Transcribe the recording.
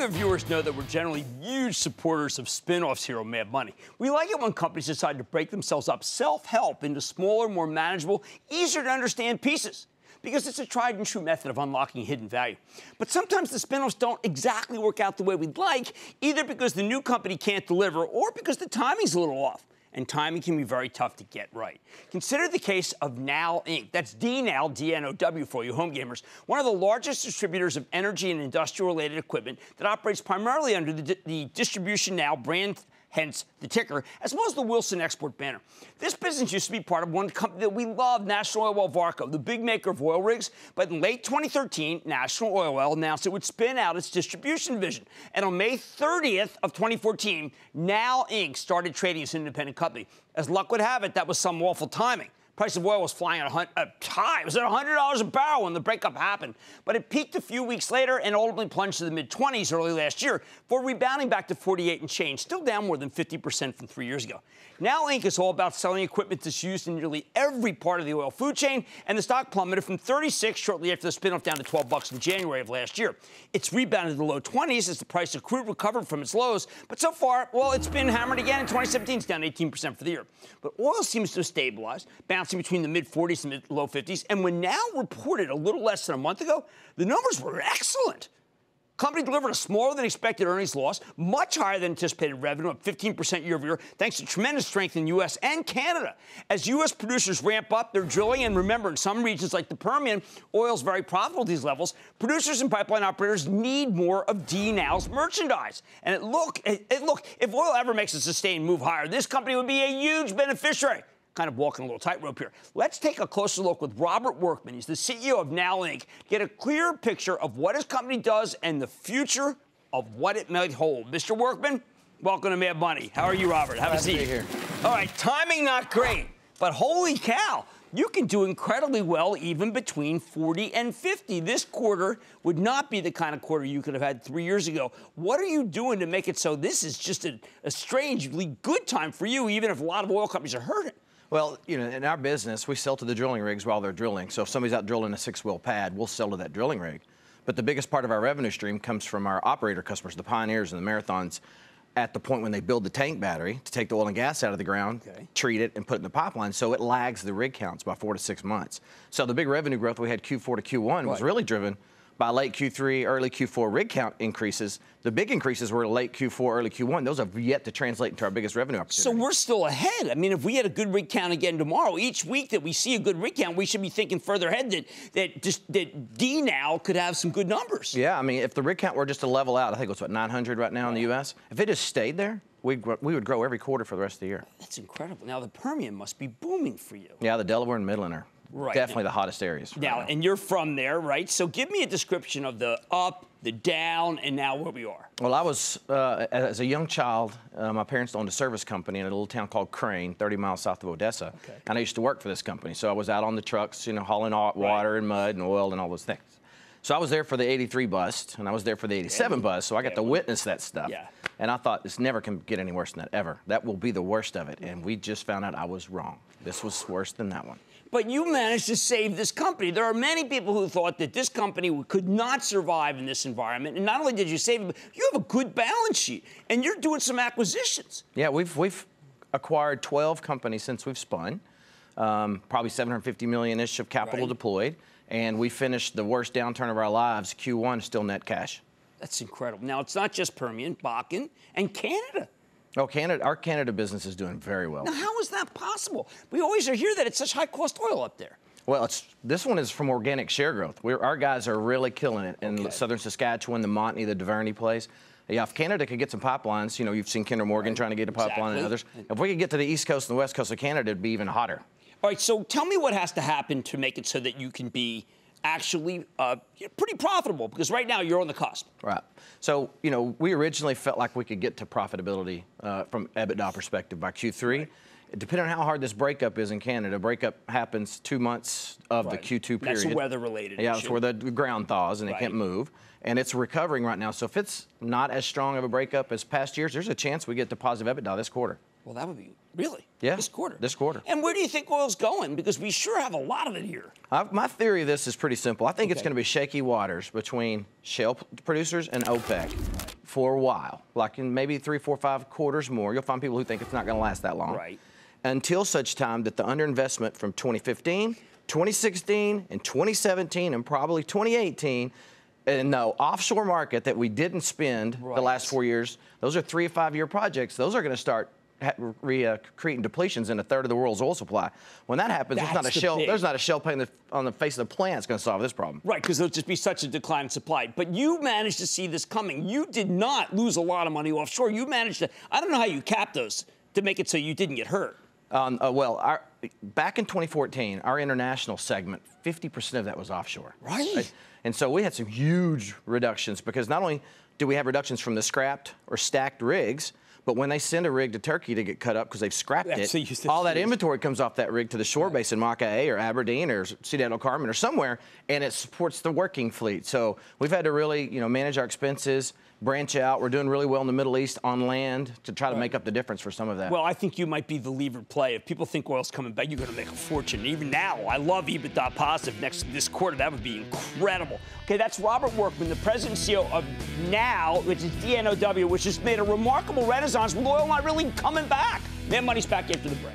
Regular viewers know that we're generally huge supporters of spin-offs here on Mad Money. We like it when companies decide to break themselves up self-help into smaller, more manageable, easier to understand pieces because it's a tried and true method of unlocking hidden value. But sometimes the spin-offs don't exactly work out the way we'd like, either because the new company can't deliver or because the timing's a little off and timing can be very tough to get right. Consider the case of Now Inc. That's DNOW, D-N-O-W for you home gamers, one of the largest distributors of energy and industrial-related equipment that operates primarily under the, the Distribution Now brand hence the ticker, as well as the Wilson export banner. This business used to be part of one company that we love, National Oilwell Varco, the big maker of oil rigs. But in late 2013, National Oilwell announced it would spin out its distribution division. And on May 30th of 2014, Now Inc. started trading as an independent company. As luck would have it, that was some awful timing. Price of oil was flying at a high. It was at $100 a barrel when the breakup happened. But it peaked a few weeks later and ultimately plunged to the mid 20s early last year before rebounding back to 48 and change, still down more than 50% from three years ago. Now Inc. is all about selling equipment that's used in nearly every part of the oil food chain, and the stock plummeted from 36 shortly after the spinoff down to 12 bucks in January of last year. It's rebounded to the low 20s as the price of crude recovered from its lows, but so far, well, it's been hammered again in 2017. It's down 18% for the year. But oil seems to have stabilized, bounced between the mid 40s and mid low 50s. And when now reported a little less than a month ago, the numbers were excellent. Company delivered a smaller than expected earnings loss, much higher than anticipated revenue, up 15% year over year, thanks to tremendous strength in the U.S. and Canada. As U.S. producers ramp up their drilling, and remember, in some regions like the Permian, oil is very profitable at these levels, producers and pipeline operators need more of DNOW's merchandise. And it look, it, it look, if oil ever makes a sustained move higher, this company would be a huge beneficiary kind of walking a little tightrope here. Let's take a closer look with Robert Workman. He's the CEO of Now Inc. Get a clear picture of what his company does and the future of what it might hold. Mr. Workman, welcome to Mad Money. How are you, Robert? Have Glad a seat. here. All right, timing not great, but holy cow. You can do incredibly well even between 40 and 50. This quarter would not be the kind of quarter you could have had three years ago. What are you doing to make it so this is just a, a strangely good time for you, even if a lot of oil companies are hurting? Well, you know, in our business, we sell to the drilling rigs while they're drilling. So if somebody's out drilling a six-well pad, we'll sell to that drilling rig. But the biggest part of our revenue stream comes from our operator customers, the pioneers and the marathons, at the point when they build the tank battery to take the oil and gas out of the ground, okay. treat it, and put it in the pipeline. So it lags the rig counts by four to six months. So the big revenue growth we had Q4 to Q1 right. was really driven by late Q3, early Q4 rig count increases. The big increases were late Q4, early Q1. Those have yet to translate into our biggest revenue opportunity. So we're still ahead. I mean, if we had a good rig count again tomorrow, each week that we see a good rig count, we should be thinking further ahead that that just that DNOW could have some good numbers. Yeah, I mean, if the rig count were just to level out, I think it's what 900 right now in the U.S. If it just stayed there, we we would grow every quarter for the rest of the year. That's incredible. Now the Permian must be booming for you. Yeah, the Delaware and Midland are Right. Definitely the hottest areas. Now, now, and you're from there, right? So give me a description of the up, the down, and now where we are. Well, I was, uh, as a young child, uh, my parents owned a service company in a little town called Crane, 30 miles south of Odessa. Okay. And I used to work for this company. So I was out on the trucks, you know, hauling water right. and mud and oil and all those things. So I was there for the 83 bust, and I was there for the 87 yeah, bust, so I got yeah, to witness that stuff. Yeah. And I thought, this never can get any worse than that, ever. That will be the worst of it. And we just found out I was wrong. This was worse than that one but you managed to save this company. There are many people who thought that this company could not survive in this environment. And not only did you save it, you have a good balance sheet, and you're doing some acquisitions. Yeah, we've we've acquired 12 companies since we've spun, um, probably 750 million ish of capital right. deployed, and we finished the worst downturn of our lives. Q1 still net cash. That's incredible. Now it's not just Permian, Bakken, and Canada. Oh, Canada, our Canada business is doing very well. Now, how is that possible? We always hear that it's such high cost oil up there. Well, it's this one is from organic share growth. We're, our guys are really killing it in okay. southern Saskatchewan, the Montney, the Duvernay place. Yeah, if Canada could get some pipelines, you know, you've seen Kinder Morgan right. trying to get a pipeline exactly. and others. If we could get to the east coast and the west coast of Canada, it'd be even hotter. All right, so tell me what has to happen to make it so that you can be actually uh, pretty profitable because right now you're on the cusp. Right. So, you know, we originally felt like we could get to profitability uh, from EBITDA perspective by Q3. Right. Depending on how hard this breakup is in Canada, breakup happens two months of right. the Q2 period. That's weather related. Yeah, it's where the ground thaws and right. it can't move. And it's recovering right now. So if it's not as strong of a breakup as past years, there's a chance we get to positive EBITDA this quarter. Well, that would be really Yeah, this quarter. this quarter. And where do you think oil's going? Because we sure have a lot of it here. Uh, my theory of this is pretty simple. I think it's going to be shaky waters between shale producers and OPEC for a while, like in maybe three, four, five quarters more. You'll find people who think it's not going to last that long. Right. Until such time that the underinvestment from 2015, 2016, and 2017, and probably 2018 in the offshore market that we didn't spend the last four years, those are three or five year projects. Those are going to start ha- re, uh, creating depletions in a third of the world's oil supply. When that happens, there's not a the shale. There's not a shale play on the face of the planet that's going to solve this problem. Right, because there'll just be such a decline in supply. But you managed to see this coming. You did not lose a lot of money offshore. You managed to, I don't know how you capped those to make it so you didn't get hurt. Um, uh, well, our, back in 2014, our international segment, 50% of that was offshore. Right. And so we had some huge reductions because not only do we have reductions from the scrapped or stacked rigs, but when they send a rig to Turkey to get cut up because they've scrapped Yeah, it, all that inventory comes off that rig to the shore base in Macaé or Aberdeen or Ciudad del Carmen or somewhere, and it supports the working fleet. So we've had to really, you know, manage our expenses, branch out. We're doing really well in the Middle East on land to try to make up the difference for some of that. Well, I think you might be the levered play. If people think oil's coming back, you're going to make a fortune. Even now, I love EBITDA positive next this quarter. That would be incredible. Okay, that's Robert Workman, the president and CEO of Now, which is DNOW, which has made a remarkable renaissance with oil not really coming back. Mad Money's back after the break.